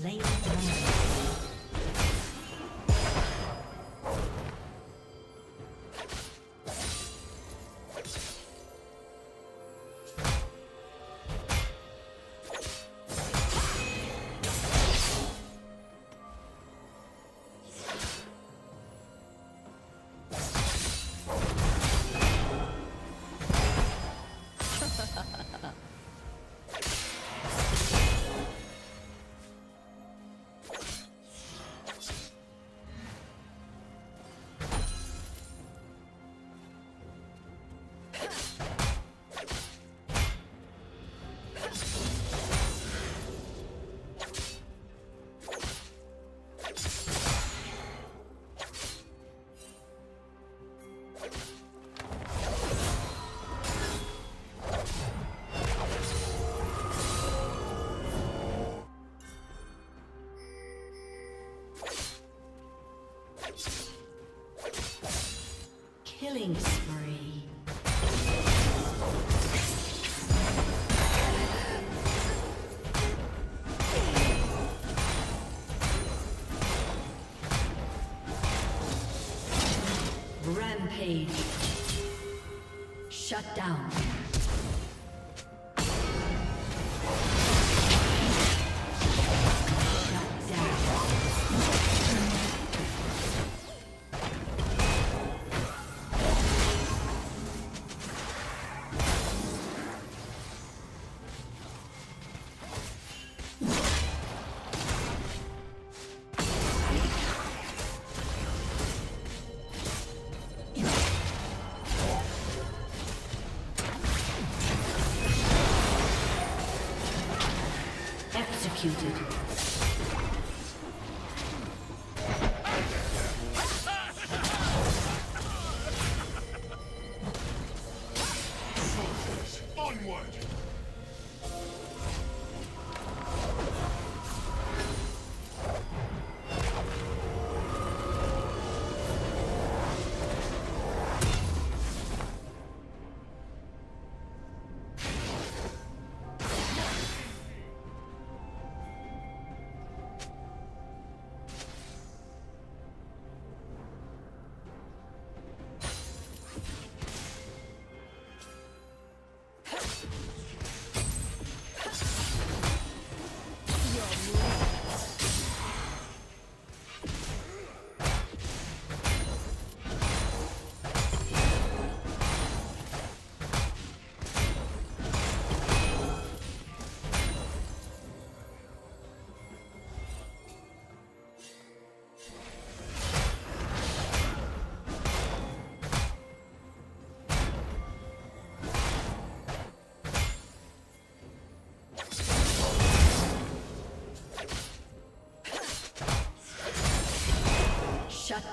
slain the Killing spree. Executed.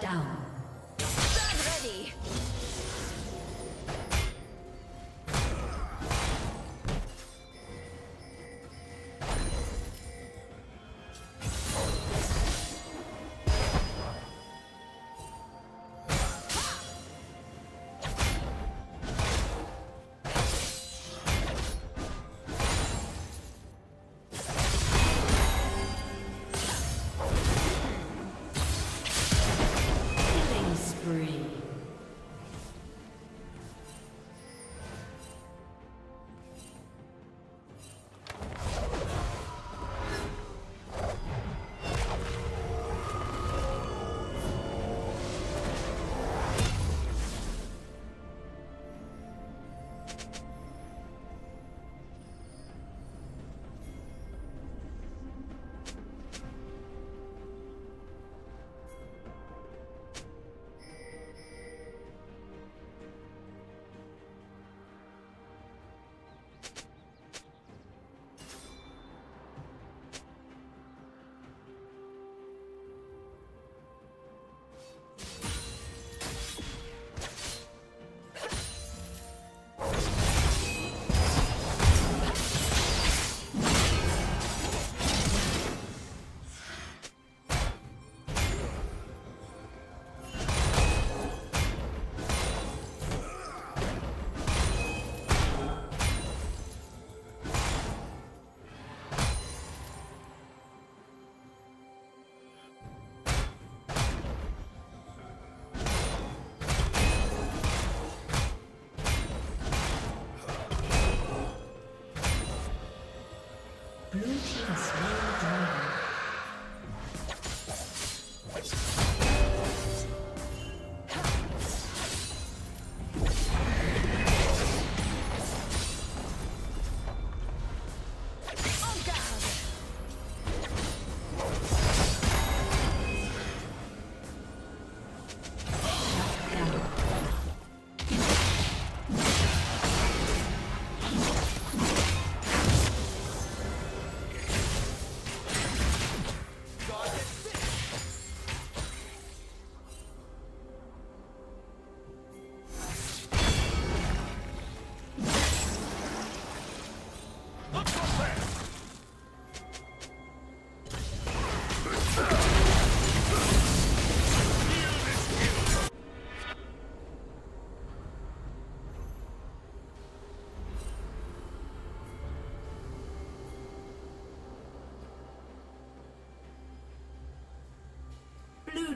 Down.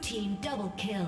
Team double kill.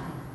Shut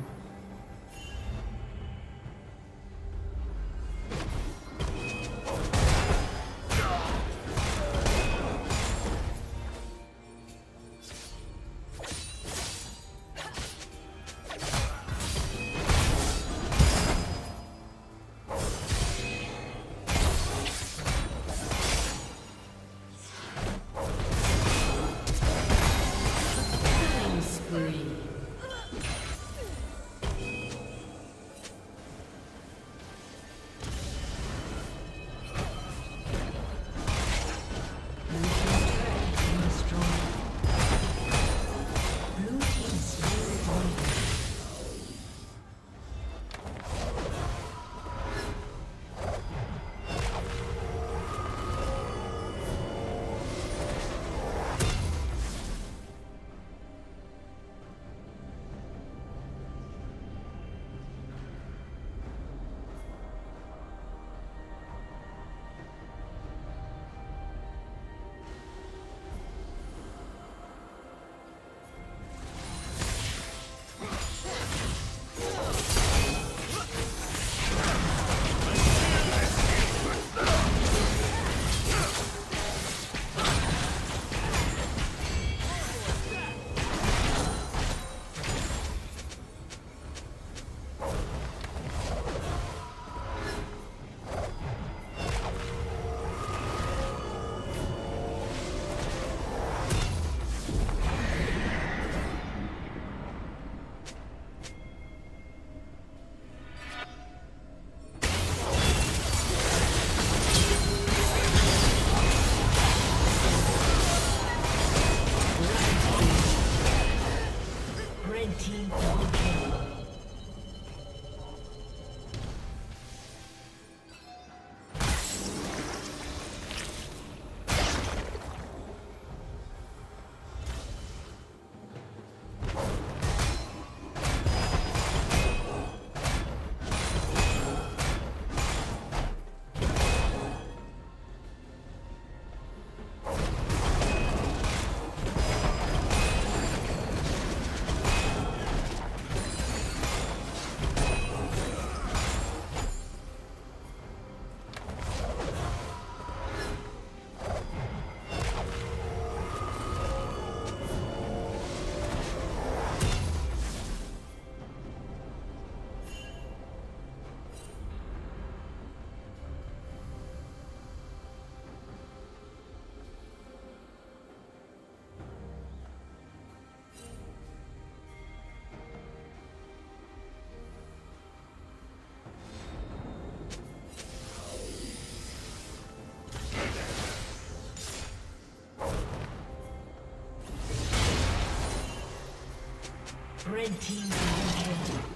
Red team